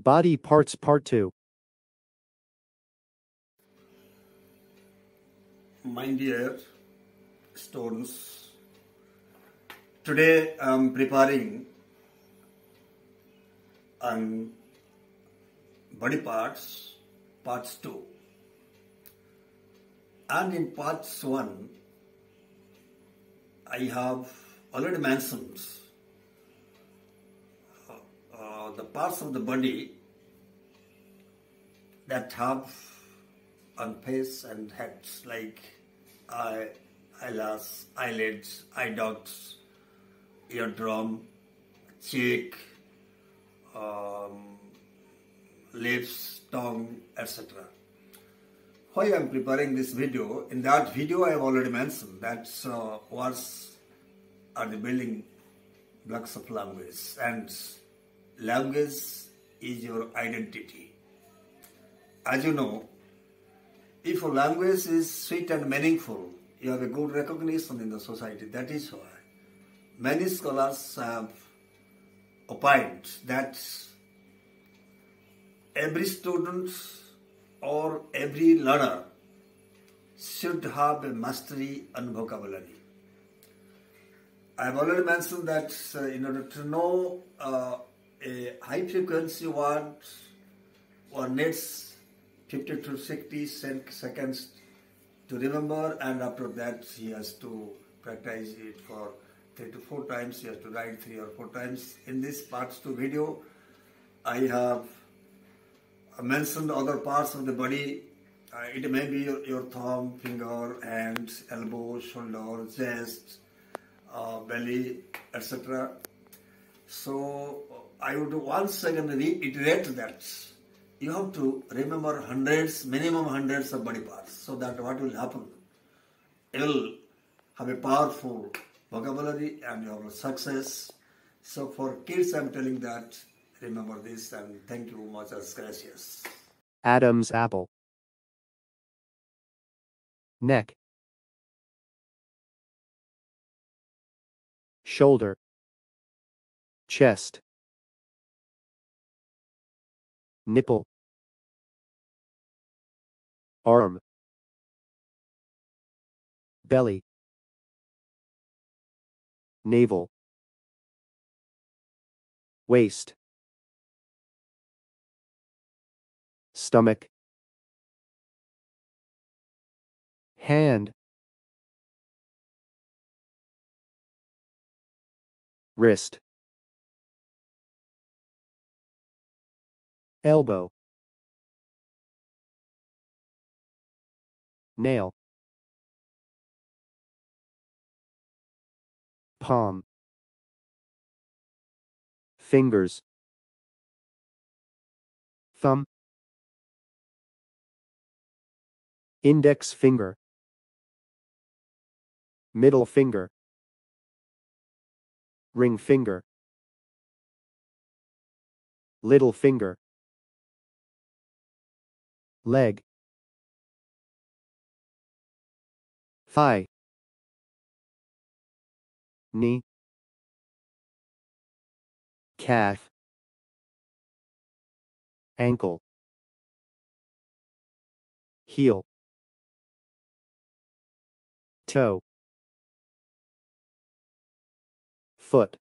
Body Parts Part 2 My dear students, today I am preparing on body parts, parts 2. And in parts 1, I have already mentioned the parts of the body that have on face and heads like eye, eyelash, eyelids, eye ducts, eardrum, cheek, um, lips, tongue, etc. Why I am preparing this video? In that video, I have already mentioned that uh, words are the building blocks of language, and language is your identity. As you know, if a language is sweet and meaningful, you have a good recognition in the society. That is why many scholars have opined that every student or every learner should have a mastery on vocabulary. I have already mentioned that uh, in order to know uh, a high frequency word one needs 50 to 60 seconds to remember and after that he has to practice it for three to four times. He has to write three or four times. In this parts 2 video, I have mentioned other parts of the body. Uh, it may be your, your thumb, finger, hand, elbow, shoulder, chest, uh, belly, etc. So I would once again reiterate that you have to remember hundreds, minimum hundreds of body parts, so that what will happen? You will have a powerful vocabulary and you have success. So for kids, I'm telling that remember this and thank you much as gracias. Adam's apple. Neck. Shoulder. Chest. Nipple. Arm. Belly. Navel. Waist. Stomach. Hand. Wrist. Elbow. Nail. Palm. Fingers. Thumb. Index finger. Middle finger. Ring finger. Little finger. Leg. Thigh. Knee. Calf. Ankle. Heel. Toe. Foot.